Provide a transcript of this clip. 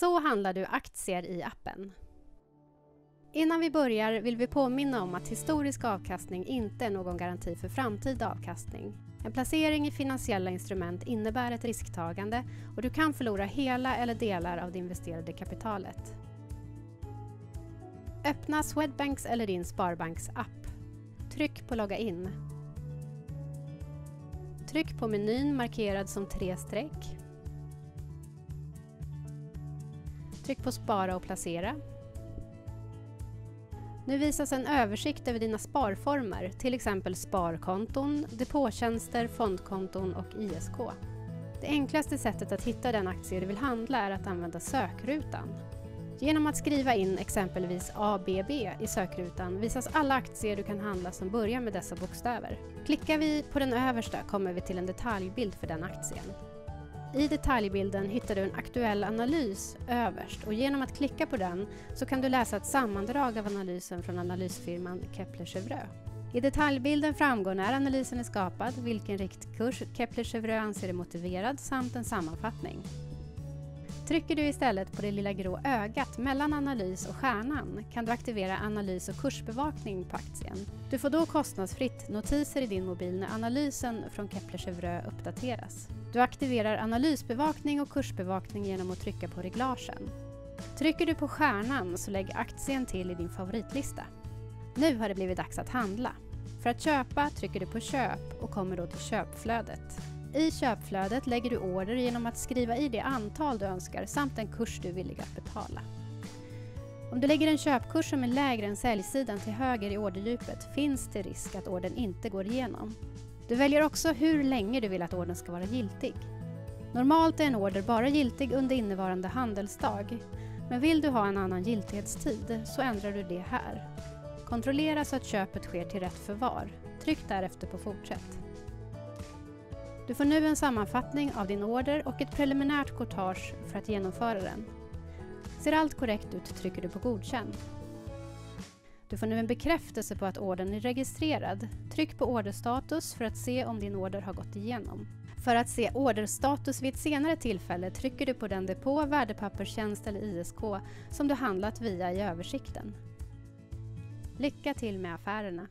Så handlar du aktier i appen. Innan vi börjar vill vi påminna om att historisk avkastning inte är någon garanti för framtida avkastning. En placering i finansiella instrument innebär ett risktagande och du kan förlora hela eller delar av det investerade kapitalet. Öppna Swedbanks eller din Sparbanks app. Tryck på logga in. Tryck på menyn markerad som tre streck. Tryck på spara och placera. Nu visas en översikt över dina sparformer, till exempel sparkonton, depåtjänster, fondkonton och ISK. Det enklaste sättet att hitta den aktie du vill handla är att använda sökrutan. Genom att skriva in exempelvis ABB i sökrutan visas alla aktier du kan handla som börjar med dessa bokstäver. Klickar vi på den översta kommer vi till en detaljbild för den aktien. I detaljbilden hittar du en aktuell analys överst och genom att klicka på den så kan du läsa ett sammandrag av analysen från analysfirman Kepler-Chevreux. I detaljbilden framgår när analysen är skapad, vilken riktkurs Kepler-Chevreux anser är motiverad samt en sammanfattning. Trycker du istället på det lilla grå ögat mellan analys och stjärnan kan du aktivera analys och kursbevakning på aktien. Du får då kostnadsfritt notiser i din mobil när analysen från Kepler-Chevreux uppdateras. Du aktiverar analysbevakning och kursbevakning genom att trycka på reglagen. Trycker du på stjärnan så lägg aktien till i din favoritlista. Nu har det blivit dags att handla. För att köpa trycker du på köp och kommer då till köpflödet. I köpflödet lägger du order genom att skriva i det antal du önskar samt den kurs du är villig att betala. Om du lägger en köpkurs som är lägre än säljsidan till höger i orderdjupet finns det risk att ordern inte går igenom. Du väljer också hur länge du vill att ordern ska vara giltig. Normalt är en order bara giltig under innevarande handelsdag, men vill du ha en annan giltighetstid så ändrar du det här. Kontrollera så att köpet sker till rätt förvar. Tryck därefter på fortsätt. Du får nu en sammanfattning av din order och ett preliminärt courtage för att genomföra den. Ser allt korrekt ut trycker du på godkänn. Du får nu en bekräftelse på att ordern är registrerad. Tryck på orderstatus för att se om din order har gått igenom. För att se orderstatus vid ett senare tillfälle trycker du på den depå, värdepapperstjänst eller ISK som du handlat via i översikten. Lycka till med affärerna!